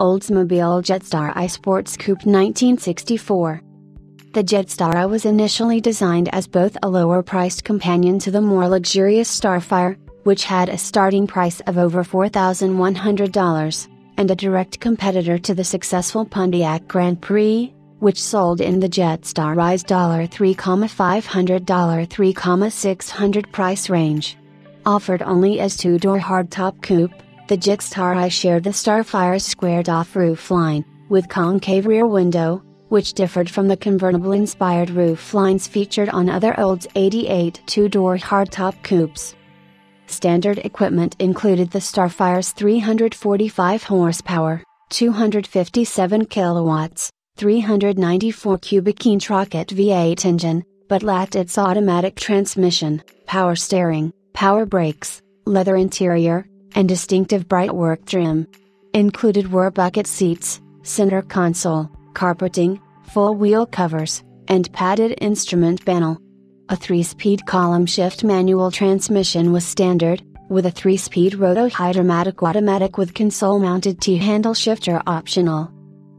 Oldsmobile Jetstar I Sports Coupe 1964. The Jetstar I was initially designed as both a lower priced companion to the more luxurious Starfire, which had a starting price of over $4,100, and a direct competitor to the successful Pontiac Grand Prix, which sold in the Jetstar I's $3,500 $3,600 price range. Offered only as two-door hardtop coupe, the Jetstar I shared the Starfire's squared-off roofline, with concave rear window, which differed from the convertible-inspired rooflines featured on other Olds 88 two-door hardtop coupes. Standard equipment included the Starfire's 345 horsepower, 257 kilowatts, 394 cubic inch rocket V8 engine, but lacked its automatic transmission, power steering, power brakes, leather interior, and distinctive bright work trim. Included were bucket seats, center console, carpeting, full wheel covers, and padded instrument panel. A 3-speed column shift manual transmission was standard, with a 3-speed roto-hydramatic automatic with console-mounted T-handle shifter optional.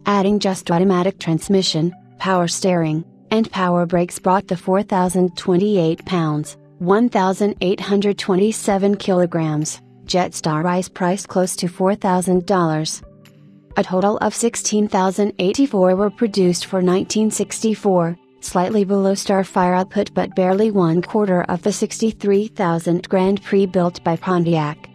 Adding just automatic transmission, power steering, and power brakes brought the 4,028 pounds, 1,827 kilograms, Jetstar I's price close to $4,000. A total of 16,084 were produced for 1964, slightly below Starfire output but barely one quarter of the 63,000 Grand Prix built by Pontiac.